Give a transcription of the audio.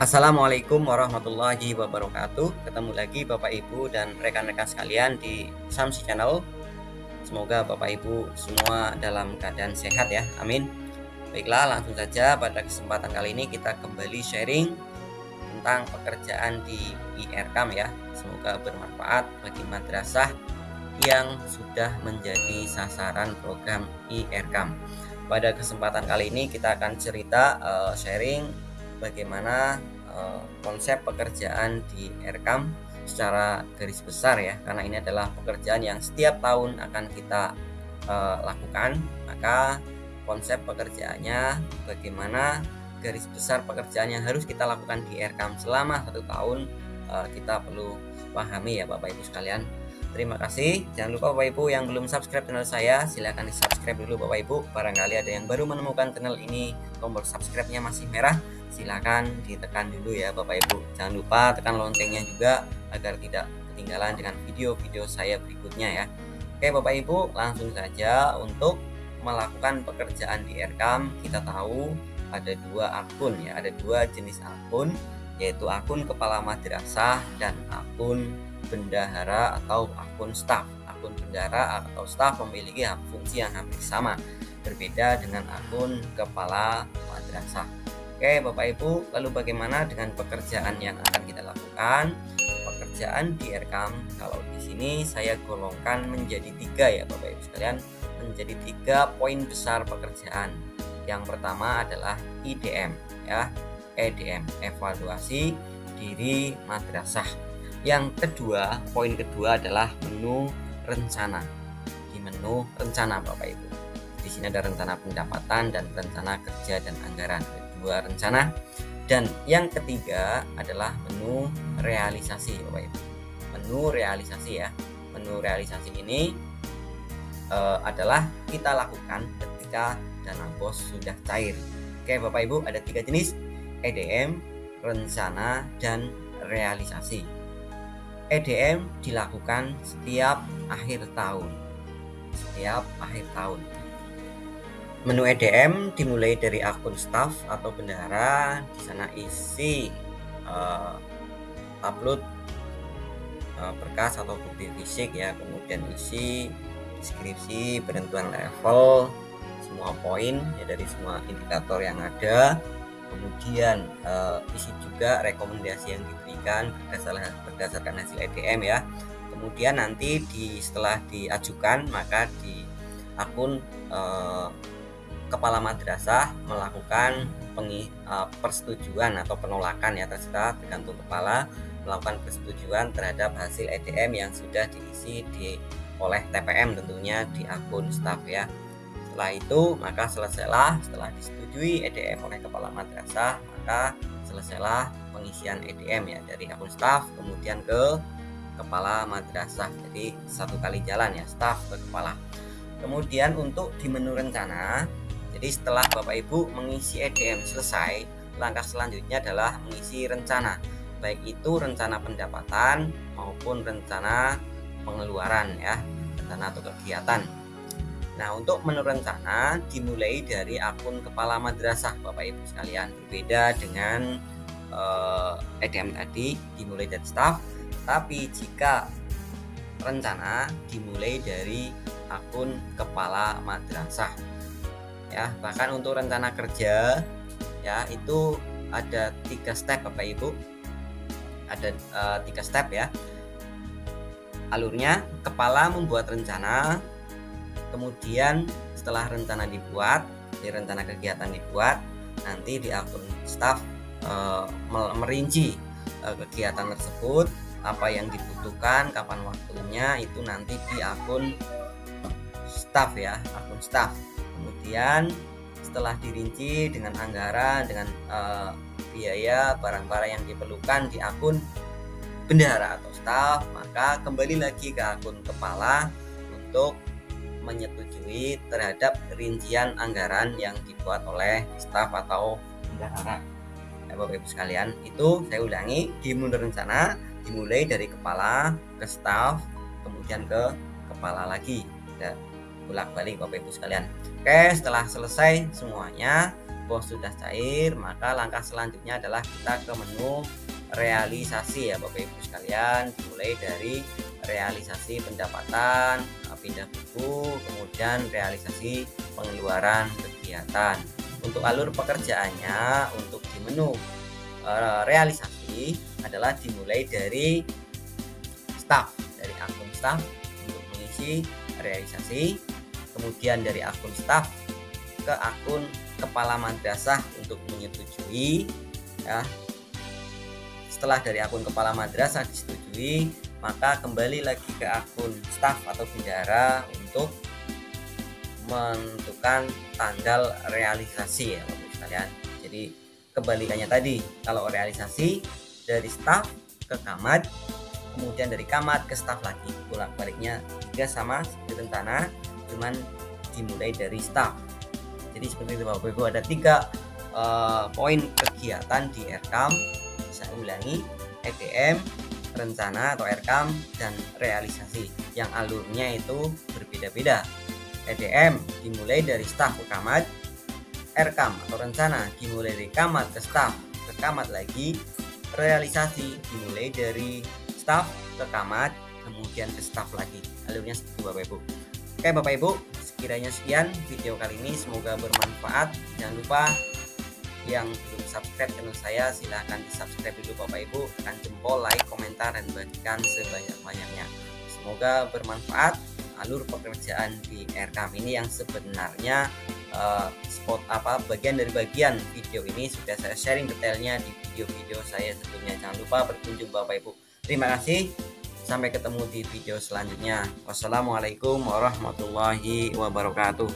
Assalamualaikum warahmatullahi wabarakatuh. Ketemu lagi Bapak Ibu dan rekan-rekan sekalian di Samsi Channel. Semoga Bapak Ibu semua dalam keadaan sehat ya. Amin. Baiklah, langsung saja pada kesempatan kali ini kita kembali sharing tentang pekerjaan di IRKAM ya. Semoga bermanfaat bagi madrasah yang sudah menjadi sasaran program IRKAM. Pada kesempatan kali ini kita akan cerita uh, sharing bagaimana uh, konsep pekerjaan di Erkam secara garis besar ya karena ini adalah pekerjaan yang setiap tahun akan kita uh, lakukan maka konsep pekerjaannya bagaimana garis besar pekerjaan yang harus kita lakukan di Erkam selama satu tahun uh, kita perlu pahami ya Bapak Ibu sekalian Terima kasih. Jangan lupa Bapak Ibu yang belum subscribe channel saya, silahkan di subscribe dulu Bapak Ibu. Barangkali ada yang baru menemukan channel ini, tombol subscribe-nya masih merah, silahkan ditekan dulu ya Bapak Ibu. Jangan lupa tekan loncengnya juga agar tidak ketinggalan dengan video-video saya berikutnya ya. Oke Bapak Ibu, langsung saja untuk melakukan pekerjaan di Erkam, kita tahu ada dua akun ya, ada dua jenis akun, yaitu akun kepala madrasah dan akun bendahara atau akun staff. Akun bendahara atau staff memiliki fungsi yang hampir sama, berbeda dengan akun kepala madrasah. Oke, Bapak Ibu, lalu bagaimana dengan pekerjaan yang akan kita lakukan? Pekerjaan di RKAM, kalau di sini saya golongkan menjadi tiga ya, Bapak Ibu sekalian, menjadi tiga poin besar pekerjaan. Yang pertama adalah IDM, ya, EDM, evaluasi diri madrasah yang kedua, poin kedua adalah menu rencana. Di menu rencana Bapak Ibu. Di sini ada rencana pendapatan dan rencana kerja dan anggaran. Dua rencana. Dan yang ketiga adalah menu realisasi Bapak Ibu. Menu realisasi ya. Menu realisasi ini uh, adalah kita lakukan ketika dana bos sudah cair. Oke Bapak Ibu ada tiga jenis EDM, rencana, dan realisasi. EDM dilakukan setiap akhir tahun. Setiap akhir tahun. Menu EDM dimulai dari akun staff atau bendahara. Di sana isi uh, upload uh, berkas atau bukti fisik ya, kemudian isi deskripsi, penentuan level, semua poin ya dari semua indikator yang ada. Kemudian uh, isi juga rekomendasi yang diberikan berdasarkan berdasarkan hasil EDM ya. Kemudian nanti di setelah diajukan maka di akun uh, kepala madrasah melakukan pengi, uh, persetujuan atau penolakan ya terserah tergantung kepala melakukan persetujuan terhadap hasil EDM yang sudah diisi di oleh TPM tentunya di akun staff ya. Setelah itu maka selesailah setelah disetujui EDM oleh kepala madrasah maka selesailah pengisian EDM ya dari akun staff kemudian ke kepala madrasah. Jadi satu kali jalan ya staff ke kepala. Kemudian untuk di menu rencana jadi setelah Bapak Ibu mengisi EDM selesai langkah selanjutnya adalah mengisi rencana baik itu rencana pendapatan maupun rencana pengeluaran ya rencana atau kegiatan Nah, untuk menurut rencana dimulai dari akun kepala madrasah Bapak Ibu sekalian. Berbeda dengan eh, EDM tadi dimulai dari staff, tapi jika rencana dimulai dari akun kepala madrasah. Ya, bahkan untuk rencana kerja ya itu ada tiga step Bapak Ibu. Ada uh, tiga step ya. Alurnya kepala membuat rencana, kemudian setelah rencana dibuat di rencana kegiatan dibuat nanti di akun staff e, merinci e, kegiatan tersebut apa yang dibutuhkan kapan waktunya itu nanti di akun staff ya akun staff kemudian setelah dirinci dengan anggaran dengan e, biaya barang-barang yang diperlukan di akun bendahara atau staff maka kembali lagi ke akun kepala untuk menyetujui terhadap rincian anggaran yang dibuat oleh staf atau bendahara. Ya, Bapak Ibu sekalian, itu saya ulangi di mundur rencana dimulai dari kepala ke staf, kemudian ke kepala lagi. Ya, bolak balik Bapak Ibu sekalian. Oke, setelah selesai semuanya, bos sudah cair maka langkah selanjutnya adalah kita ke menu realisasi ya Bapak Ibu sekalian. Mulai dari realisasi pendapatan pindah buku kemudian realisasi pengeluaran kegiatan. Untuk alur pekerjaannya untuk di menu e, realisasi adalah dimulai dari staff dari akun staff untuk mengisi realisasi kemudian dari akun staff ke akun kepala madrasah untuk menyetujui ya setelah dari akun kepala madrasah disetujui maka kembali lagi ke akun staff atau bendara untuk menentukan tanggal realisasi ya Bapak sekalian. Jadi kebalikannya tadi, kalau realisasi dari staff ke kamat, kemudian dari kamat ke staff lagi. Bolak-baliknya juga sama seperti tentana, cuman dimulai dari staff. Jadi seperti itu Bapak Ibu ada tiga uh, poin kegiatan di RKAM saya ulangi EDM rencana atau RKAM dan realisasi. Yang alurnya itu berbeda-beda. EDM dimulai dari staf ke kamat. RKAM atau rencana dimulai dari kamat ke staf ke kamat lagi. Realisasi dimulai dari staf ke kamat kemudian ke staf lagi. Alurnya seperti Bapak Ibu Oke Bapak Ibu sekiranya sekian video kali ini semoga bermanfaat. Jangan lupa yang belum subscribe channel saya silahkan di subscribe dulu Bapak Ibu. Tekan jempol like komentar dan bagikan sebanyak-banyaknya. Semoga bermanfaat alur pekerjaan di RKM ini yang sebenarnya uh, spot apa bagian dari bagian video ini sudah saya sharing detailnya di video-video saya sebelumnya. Jangan lupa berkunjung Bapak Ibu. Terima kasih sampai ketemu di video selanjutnya. Wassalamualaikum warahmatullahi wabarakatuh